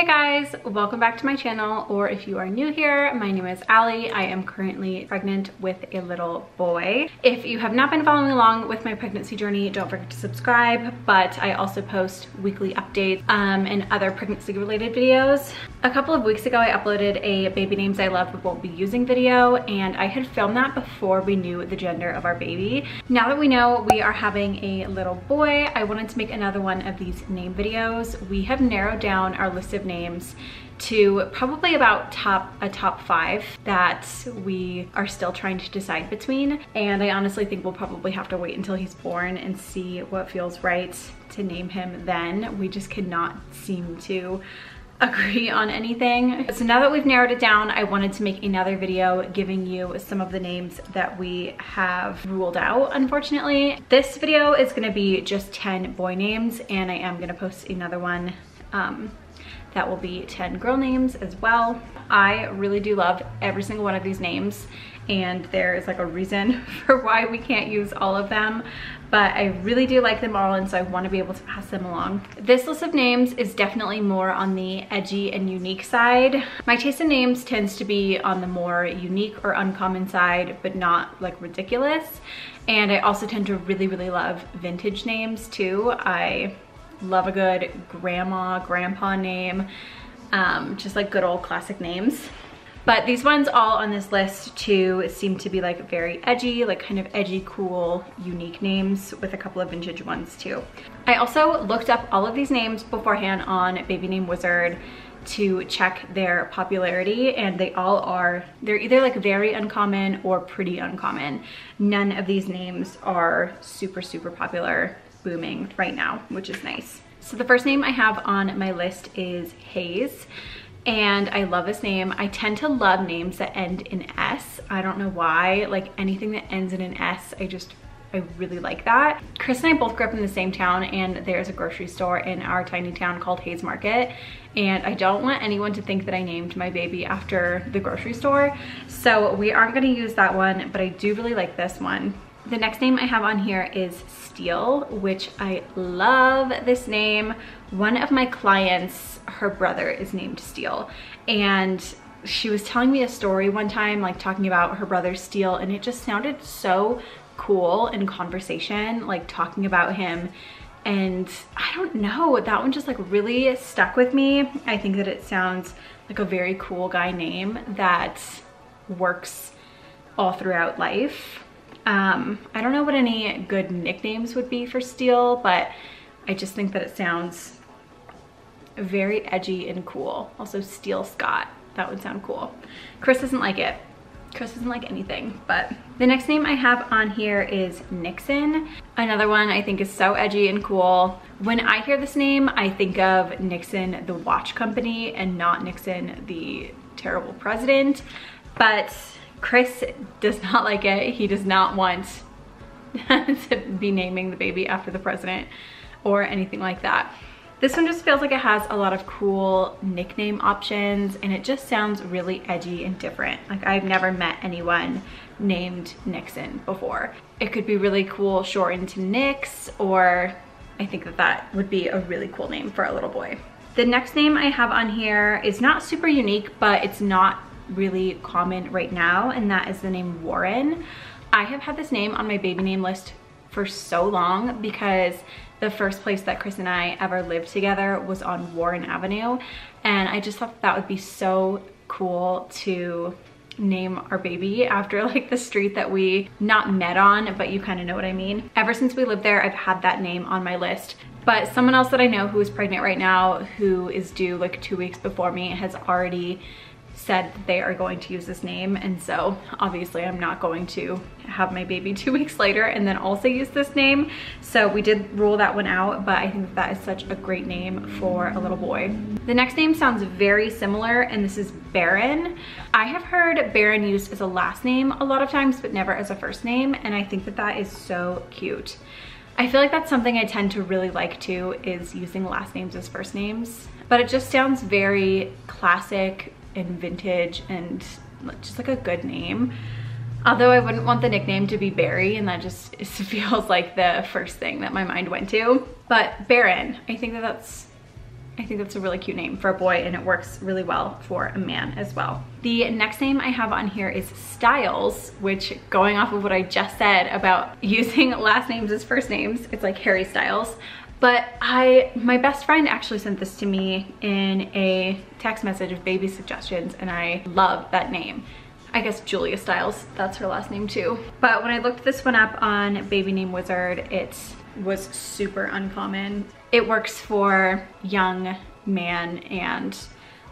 Hey guys, welcome back to my channel, or if you are new here, my name is Alliy. I am currently pregnant with a little boy. If you have not been following along with my pregnancy journey, don't forget to subscribe, but I also post weekly updates um, and other pregnancy related videos. A couple of weeks ago, I uploaded a baby names I love but won't be using video, and I had filmed that before we knew the gender of our baby. Now that we know we are having a little boy, I wanted to make another one of these name videos. We have narrowed down our list of names to probably about top a top five that we are still trying to decide between and I honestly think we'll probably have to wait until he's born and see what feels right to name him then we just cannot seem to agree on anything. So now that we've narrowed it down, I wanted to make another video giving you some of the names that we have ruled out, unfortunately. This video is gonna be just 10 boy names and I am gonna post another one um, that will be 10 girl names as well. I really do love every single one of these names and there is like a reason for why we can't use all of them but I really do like them all and so I want to be able to pass them along. This list of names is definitely more on the edgy and unique side. My taste in names tends to be on the more unique or uncommon side but not like ridiculous and I also tend to really really love vintage names too. I love a good grandma, grandpa name, um, just like good old classic names. But these ones all on this list too seem to be like very edgy, like kind of edgy, cool, unique names with a couple of vintage ones too. I also looked up all of these names beforehand on Baby Name Wizard to check their popularity and they all are, they're either like very uncommon or pretty uncommon. None of these names are super, super popular booming right now, which is nice. So the first name I have on my list is Hayes and I love this name. I tend to love names that end in S. I don't know why, like anything that ends in an S, I just I really like that. Chris and I both grew up in the same town and there's a grocery store in our tiny town called Hayes Market and I don't want anyone to think that I named my baby after the grocery store. So we aren't gonna use that one, but I do really like this one. The next name I have on here is Steele, which I love this name. One of my clients, her brother is named Steele and she was telling me a story one time, like talking about her brother Steele and it just sounded so cool in conversation, like talking about him and I don't know, that one just like really stuck with me. I think that it sounds like a very cool guy name that works all throughout life. Um, I don't know what any good nicknames would be for Steele, but I just think that it sounds very edgy and cool. Also Steele Scott, that would sound cool. Chris doesn't like it. Chris doesn't like anything, but the next name I have on here is Nixon. Another one I think is so edgy and cool. When I hear this name, I think of Nixon, the watch company, and not Nixon, the terrible president. But Chris does not like it. He does not want to be naming the baby after the president or anything like that. This one just feels like it has a lot of cool nickname options and it just sounds really edgy and different. Like I've never met anyone named Nixon before. It could be really cool shortened to Nix or I think that that would be a really cool name for a little boy. The next name I have on here is not super unique, but it's not really common right now and that is the name Warren. I have had this name on my baby name list for so long because the first place that Chris and I ever lived together was on Warren Avenue and I just thought that would be so cool to name our baby after like the street that we not met on but you kind of know what I mean. Ever since we lived there I've had that name on my list but someone else that I know who is pregnant right now who is due like two weeks before me has already said they are going to use this name and so obviously I'm not going to have my baby two weeks later and then also use this name so we did rule that one out but I think that is such a great name for a little boy. The next name sounds very similar and this is Barron. I have heard Barron used as a last name a lot of times but never as a first name and I think that that is so cute. I feel like that's something I tend to really like too is using last names as first names but it just sounds very classic and vintage and just like a good name. Although I wouldn't want the nickname to be Barry and that just feels like the first thing that my mind went to. But Barron, I think that that's I think that's a really cute name for a boy and it works really well for a man as well. The next name I have on here is Styles, which going off of what I just said about using last names as first names, it's like Harry Styles. But I, my best friend actually sent this to me in a text message of baby suggestions and I love that name. I guess Julia Stiles, that's her last name too. But when I looked this one up on Baby Name Wizard, it was super uncommon. It works for young man and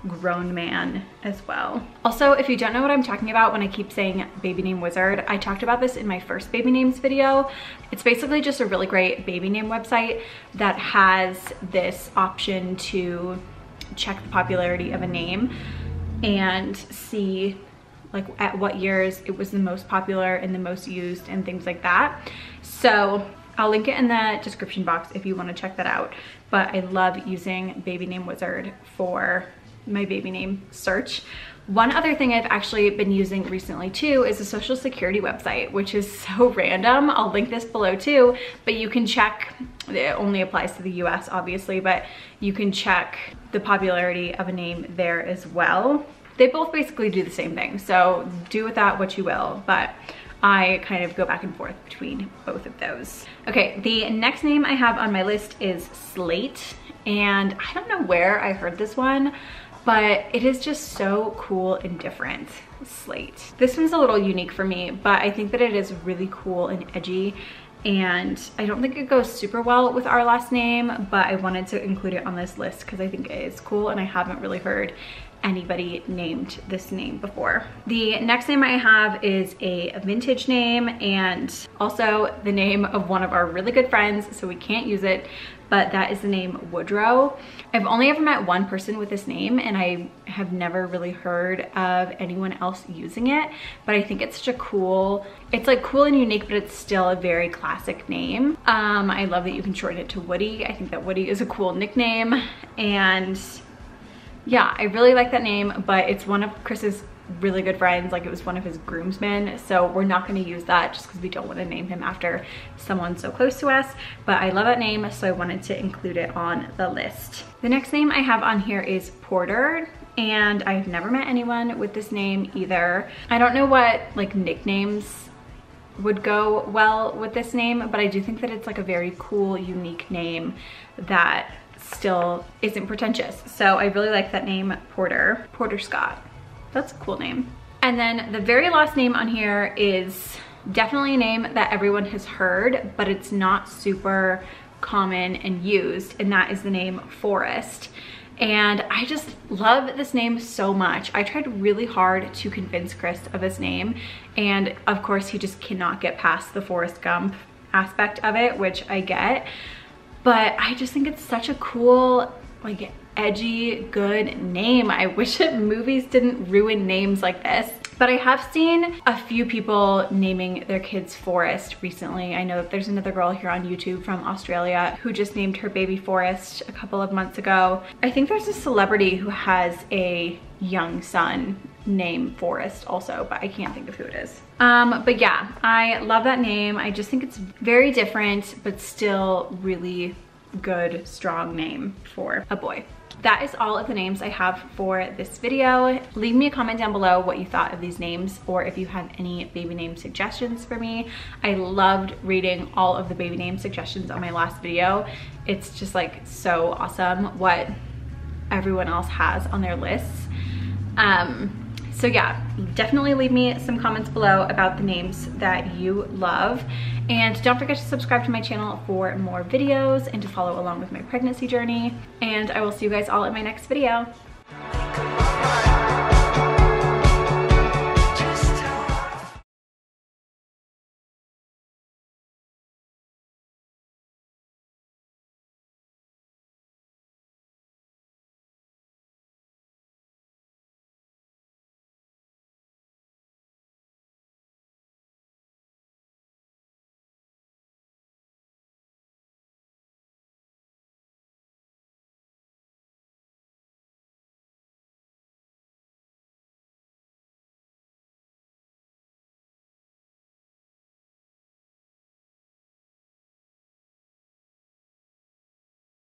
grown man as well. Also, if you don't know what I'm talking about when I keep saying baby name wizard, I talked about this in my first baby names video. It's basically just a really great baby name website that has this option to check the popularity of a name and see like at what years it was the most popular and the most used and things like that. So I'll link it in the description box if you wanna check that out. But I love using Baby Name Wizard for my baby name search. One other thing I've actually been using recently too is a social security website, which is so random. I'll link this below too, but you can check, it only applies to the US obviously, but you can check the popularity of a name there as well. They both basically do the same thing, so do with that what you will, but I kind of go back and forth between both of those. Okay, the next name I have on my list is Slate, and I don't know where I heard this one, but it is just so cool and different. Slate. This one's a little unique for me, but I think that it is really cool and edgy and I don't think it goes super well with our last name, but I wanted to include it on this list because I think it is cool and I haven't really heard anybody named this name before. The next name I have is a vintage name and also the name of one of our really good friends, so we can't use it, but that is the name Woodrow. I've only ever met one person with this name and I have never really heard of anyone else using it, but I think it's such a cool, it's like cool and unique, but it's still a very classic name. Um, I love that you can shorten it to Woody. I think that Woody is a cool nickname and yeah, I really like that name, but it's one of Chris's really good friends like it was one of his groomsmen so we're not going to use that just because we don't want to name him after someone so close to us but I love that name so I wanted to include it on the list. The next name I have on here is Porter and I've never met anyone with this name either. I don't know what like nicknames would go well with this name but I do think that it's like a very cool unique name that still isn't pretentious. So I really like that name, Porter. Porter Scott. That's a cool name. And then the very last name on here is definitely a name that everyone has heard, but it's not super common and used, and that is the name Forrest. And I just love this name so much. I tried really hard to convince Chris of his name, and of course he just cannot get past the Forrest Gump aspect of it, which I get but I just think it's such a cool, like edgy, good name. I wish that movies didn't ruin names like this. But I have seen a few people naming their kids Forrest recently. I know that there's another girl here on YouTube from Australia who just named her baby Forrest a couple of months ago. I think there's a celebrity who has a young son named Forrest also, but I can't think of who it is. Um, but yeah, I love that name. I just think it's very different, but still really good, strong name for a boy. That is all of the names I have for this video. Leave me a comment down below what you thought of these names or if you have any baby name suggestions for me. I loved reading all of the baby name suggestions on my last video. It's just like so awesome what everyone else has on their lists. Um, so yeah, definitely leave me some comments below about the names that you love. And don't forget to subscribe to my channel for more videos and to follow along with my pregnancy journey. And I will see you guys all in my next video.